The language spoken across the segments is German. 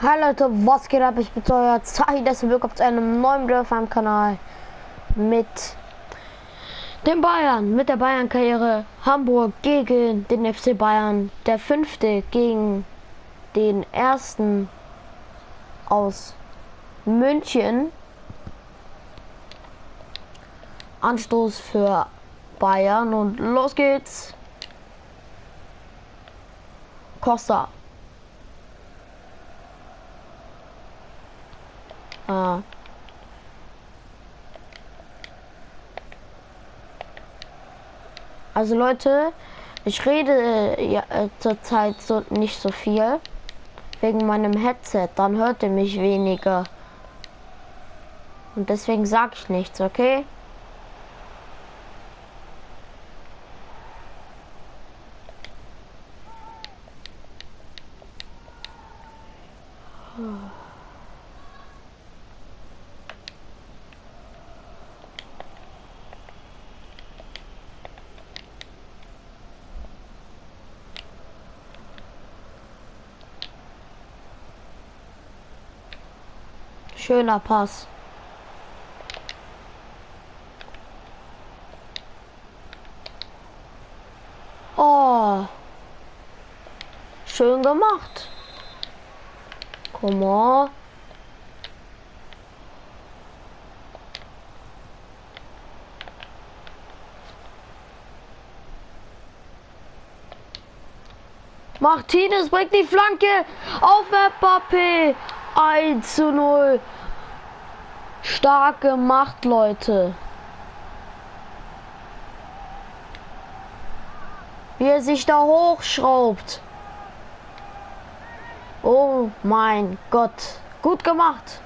Hi Leute, was geht ab? Ich bin euer Zahi, deswegen willkommen zu einem neuen Video meinem Kanal mit den Bayern, mit der Bayern-Karriere Hamburg gegen den FC Bayern, der fünfte gegen den ersten aus München. Anstoß für Bayern und los geht's. Costa. Ah. Also Leute, ich rede äh, ja, äh, zurzeit so nicht so viel wegen meinem Headset, dann hört ihr mich weniger. Und deswegen sage ich nichts, okay? Schöner Pass. Oh. Schön gemacht. Komm on. Martinez bringt die Flanke auf Mbappé. 1 zu 0. Stark gemacht, Leute. Wie er sich da hochschraubt. Oh mein Gott. Gut gemacht.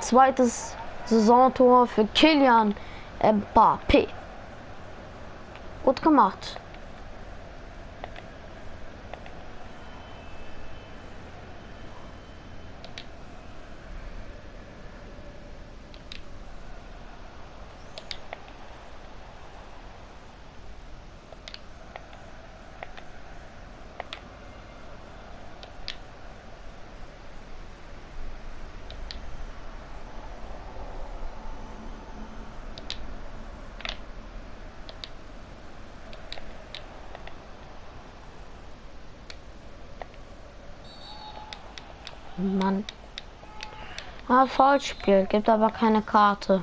Zweites Saisontor für Kilian Mbappé. Gut gemacht. Mann. Ah, Vollspiel, gibt aber keine Karte.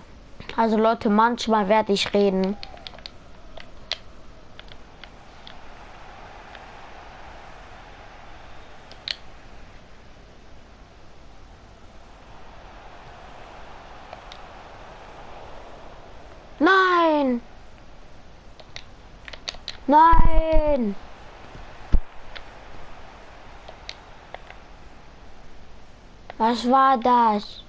Also Leute, manchmal werde ich reden. Nein! Nein! Was war das?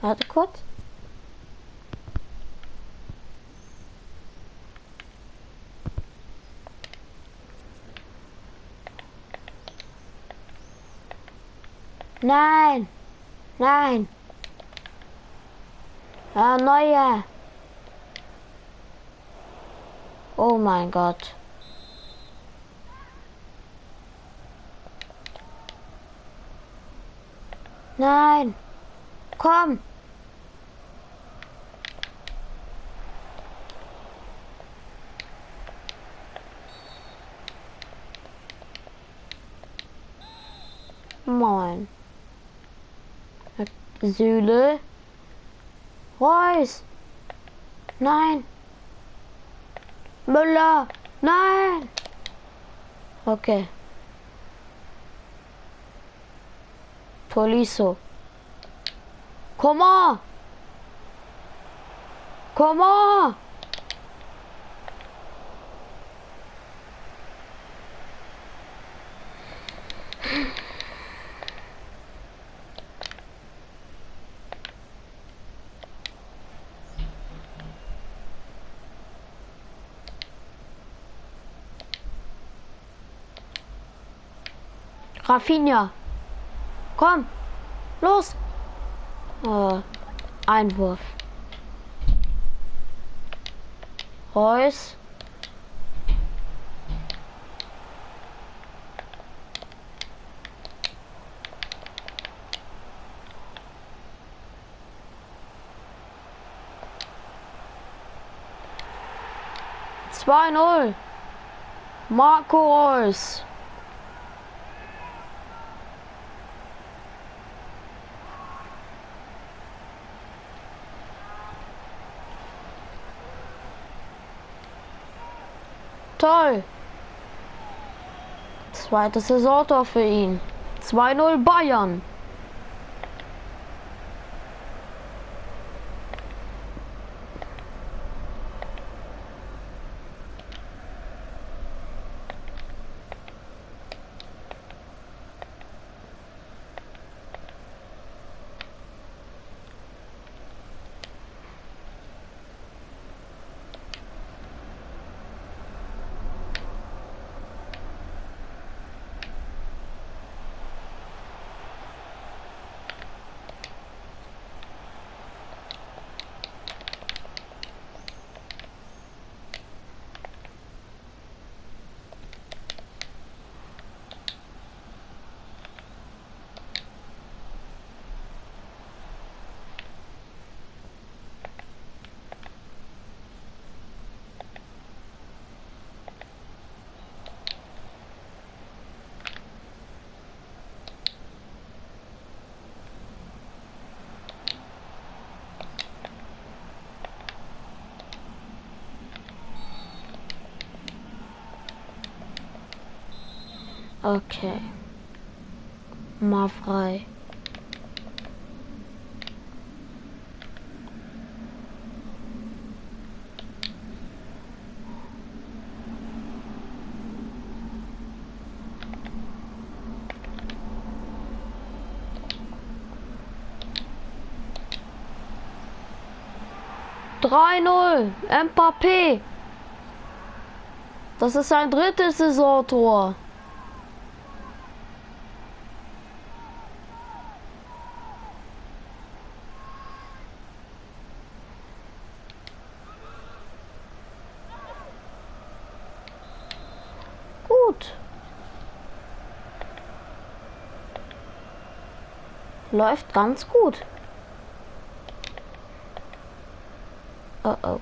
Warte kurz. Nein! Nein! Ja, neue! Oh mein Gott. Nein. Komm. Moin. Sühle. Reus. Nein. Müller. Nein. Okay. Todo liso. ¿Cómo? ¿Cómo? Rafinha. Komm. Los. Oh, Einwurf. Reus. Zwei null. Marco Reus. Toll. Zweites Saisontor für ihn. 2-0 Bayern. Okay. Mal frei. Drei null, Mbappé. Das ist sein drittes Saisontor. Gut. Läuft ganz gut. Oh oh.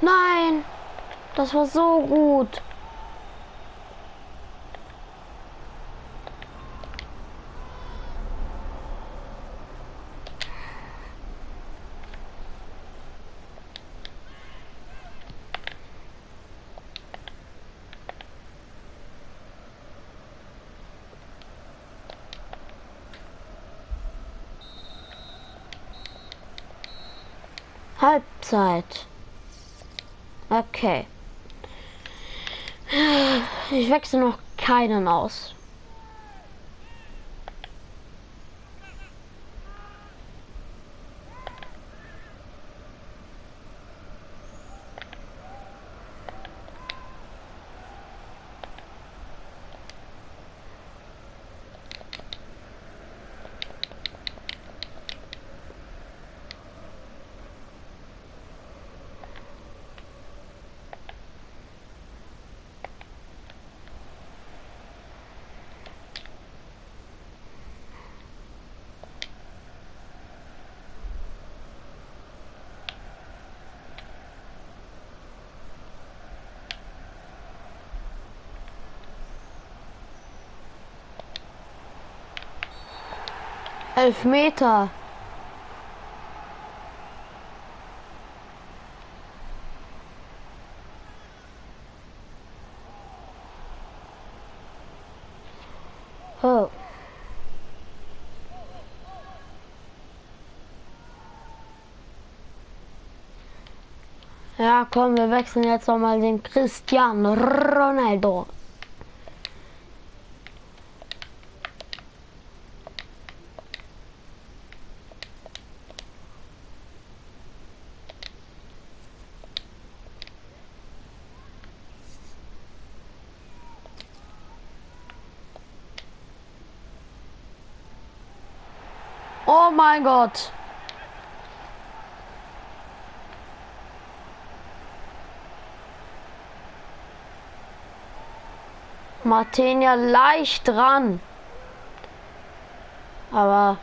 Nein, das war so gut. Halbzeit. Okay. Ich wechsle noch keinen aus. Elfmeter. Oh. Ja, komm, wir wechseln jetzt noch mal den Cristiano Ronaldo. Oh mein Gott. Martenia leicht dran. Aber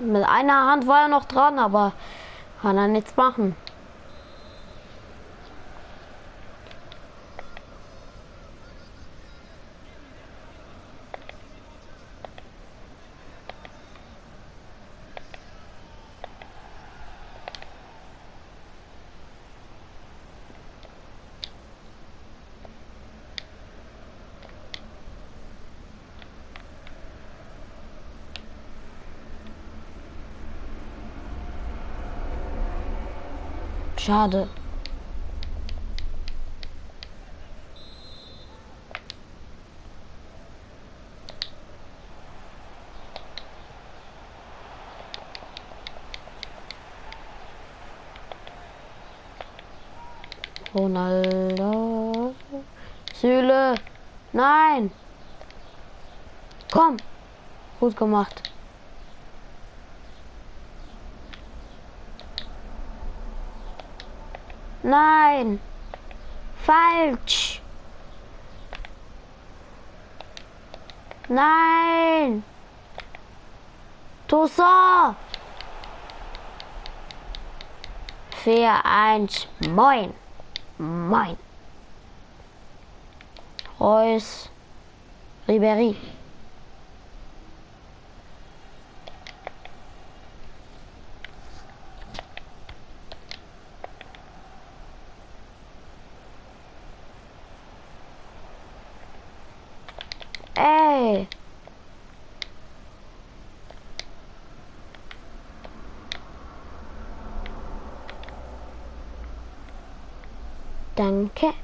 mit einer Hand war er noch dran, aber kann er nichts machen. Schade. Ronaldo. Süle. Nein. Komm. Gut gemacht. Nein. Falsch. Nein. Toussaint. 4-1. Moin. Moin. Reus. Ribery. Ey. Danke.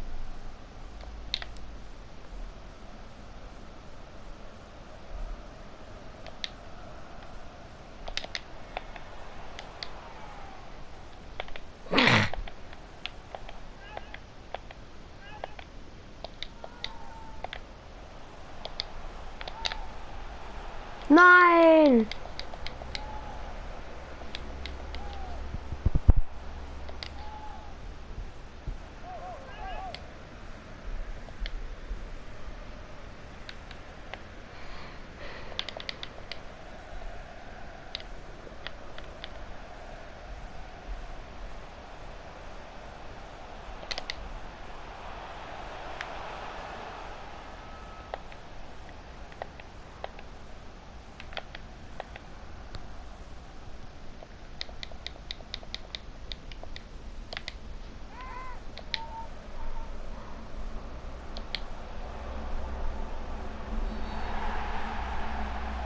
Nein!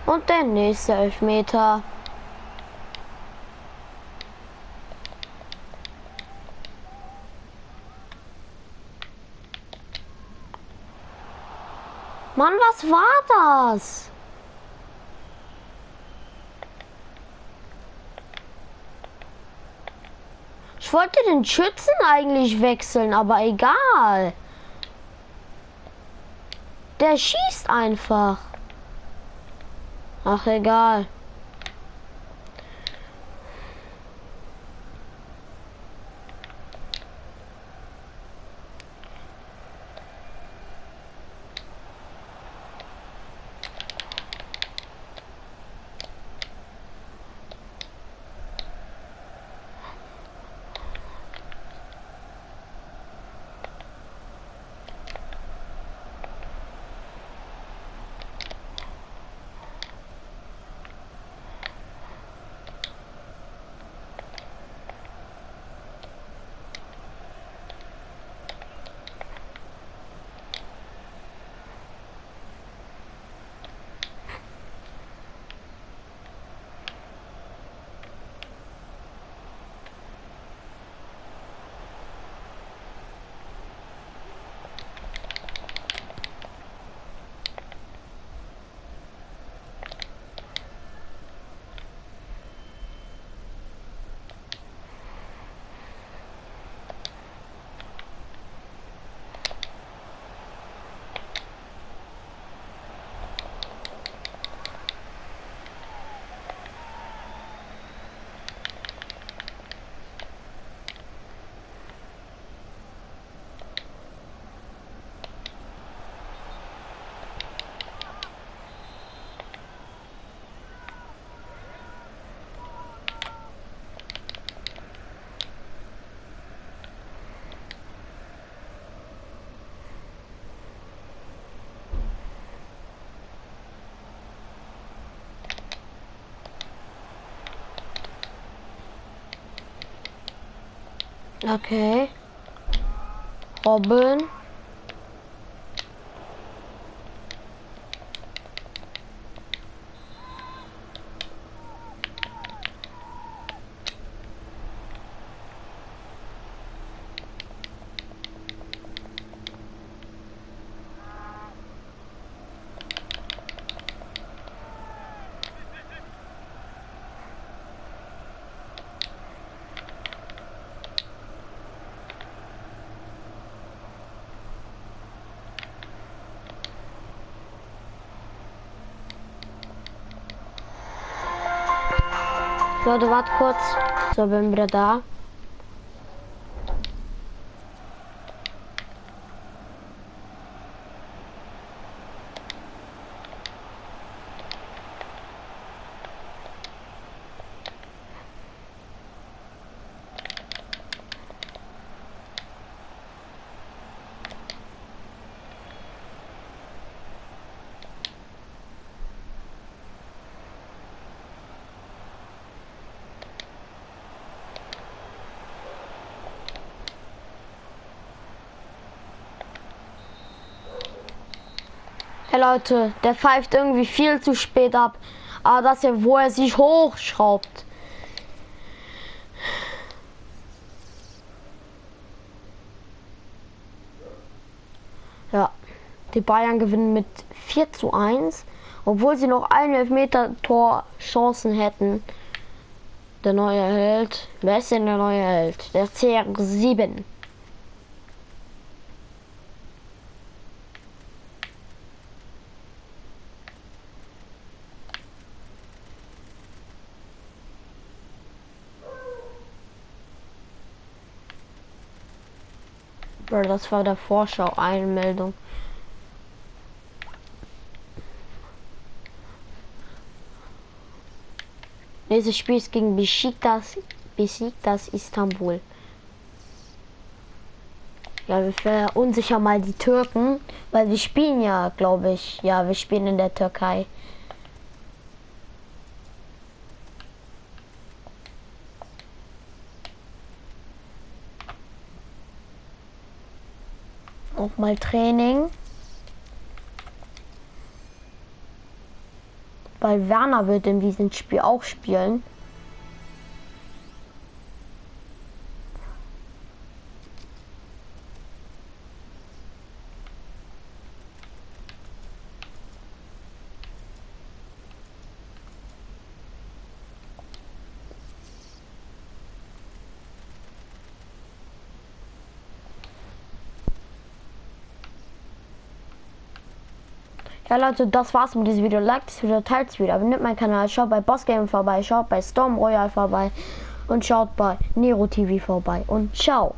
Und der nächste Elfmeter. Mann, was war das? Ich wollte den Schützen eigentlich wechseln, aber egal. Der schießt einfach. Ach, egal. Okay. Robin. Leute, wart kurz. So, Hey Leute, der pfeift irgendwie viel zu spät ab. Aber das hier, wo er sich hochschraubt. Ja, die Bayern gewinnen mit 4 zu 1, obwohl sie noch einen Elfmeter-Tor Chancen hätten. Der neue Held. Wer ist denn der neue Held? Der CR7. Das war der Vorschau-Einmeldung. Dieses Spiel ist gegen Besiktas, Besiktas Istanbul. Ja, wir verunsichern mal die Türken, weil wir spielen ja, glaube ich, ja, wir spielen in der Türkei. Auch mal Training. Weil Werner wird in diesem Spiel auch spielen. Ja Leute, das war's mit diesem Video. Like das Video, teilt es wieder, abonniert meinen Kanal, schaut bei Boss Game vorbei, schaut bei Storm Royal vorbei und schaut bei Nero TV vorbei. Und ciao.